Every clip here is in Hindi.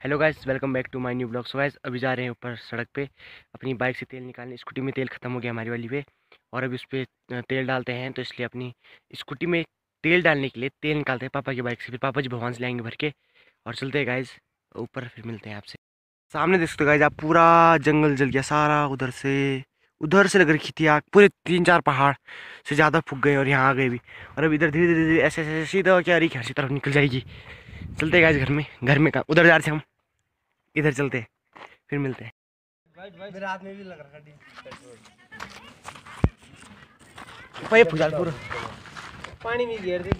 Hello guys welcome back to my new blog so guys अभी जा रहे हैं ऊपर सड़क पे अपनी बाइक से तेल निकालने स्कूटी में तेल ख़त्म हो गया हमारी वाली पे और अभी उस पर तेल डालते हैं तो इसलिए अपनी स्कूटी में तेल डालने के लिए तेल निकालते हैं पापा की बाइक से फिर पापा जी भगवान से लाएँगे भर के और चलते हैं गाइज़ ऊपर फिर मिलते हैं आपसे सामने देख सकते गाइज़ आप पूरा जंगल जल गया सारा उधर से उधर से लग रखी थी आग पूरे तीन चार पहाड़ से ज़्यादा फूक गए और यहाँ आ गए भी और अब इधर धीरे धीरे धीरे ऐसे ऐसे सीधा क्या रही घर की तरफ़ निकल जाएगी चलते गाइज़ घर में घर में का उधर जा रहे थे हम इधर चलते हैं फिर मिलते हैं। रात में भी लग रहा फुजालपुर। पानी में घेर दे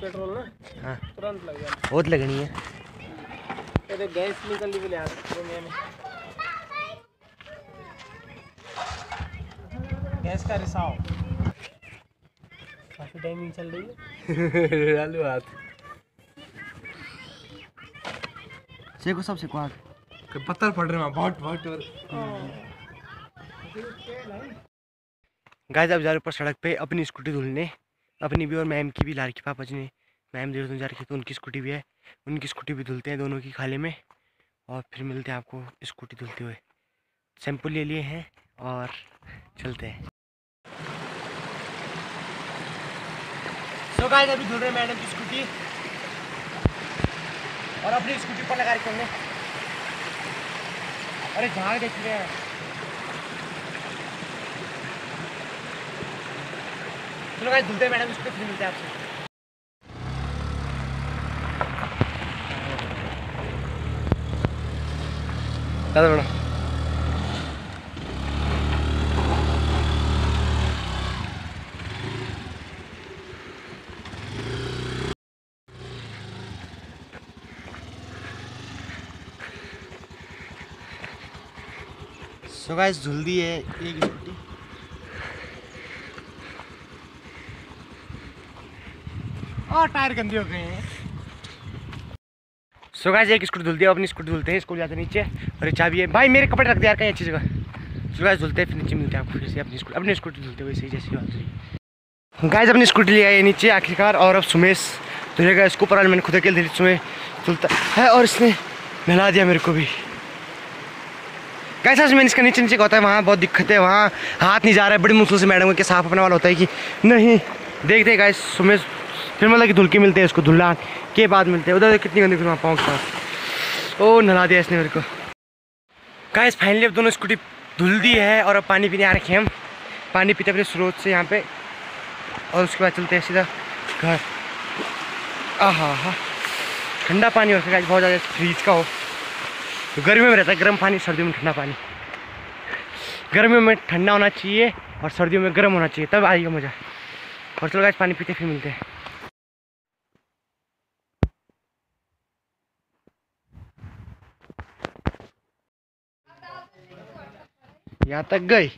पेट्रोल ना। हाँ। तुरंत लग जाता बहुत लगनी है। है गैस निकल में गैस का रिसाव। काफ़ी टाइमिंग चल रही है। डालू हाथ। सेको सब सेको आग पत्थर पड़ रहे हैं बहुत बहुत गाइस अब जा रहे ऊपर सड़क पे अपनी स्कूटी धुलने। अपनी भी और मैम की भी ला रखी पापा जी ने। मैम देर जा रखी तो उनकी स्कूटी भी है। उनकी स्कूटी भी धुलते हैं दोनों की खाले में। और फिर मिलते हैं आपको स्कूटी धुलते हुए। शैम्पू ले लिए हैं और चलते हैं। सो गाइस अभी धुल रहे मैडम की स्कूटी और अपनी स्कूटी पर लगा रखी हमने। अरे झाड़ देख रहे हैं। चलो धुलते हैं मैडम उसको फिर मिलते हैं आपसे। चलो मैडम सो गाइस धुल दी है, एक स्कूटी और टायर गंदे हो गए हैं। सो गाइस एक स्कूटी धुलती है, अपनी स्कूटी धुलते हैं, स्कूल जाते हैं नीचे। और चाबी है। भाई, मेरे कपड़े रख दे यार, कहीं अच्छी जगह। सो गाइस धुलते हैं, फिर नीचे मिलते हैं आपको फिर से अपनी स्कूटी अपनी स्कूटी धुलते हुए, सही जैसी गाइस अपनी स्कूटी ले आई नीचे, आखिरकार। और अब सुमेश धुलेगा इसको पर मैंने खुद अकेले धुलता है, और इसने नहला दिया मेरे को भी। कैसा मैंने इसका नीचे नीचे होता है, वहाँ बहुत दिक्कत है, वहाँ हाथ नहीं जा रहा है, बड़ी मुश्किल से मैडम के साफ़ अपने वाला होता है कि नहीं। देखते गाइस सुमेश फिर मतलब कि धुल के मिलते हैं उसको धुल्ला के बाद मिलते हैं। उधर कितनी गंदी फिर वहाँ पहुँच पास ओ, नला दिया इसने मेरे को। गाइस फाइनली अब दोनों स्कूटी धुल दी है और अब पानी पीने आ रखे हम। पानी पीते अपने स्रोत से यहाँ पे। और उसके बाद चलते हैं सीधा घर। आहा हा ठंडा पानी हो सका बहुत ज़्यादा फ्रीज का हो। तो गर्मियों में रहता है, गर्म पानी, सर्दियों में ठंडा पानी। गर्मियों में ठंडा होना चाहिए और सर्दियों में गर्म होना चाहिए, तब आएगा मज़ा। और चलो गाइस, पानी पीते, फिर मिलते हैं। यहाँ तक गई?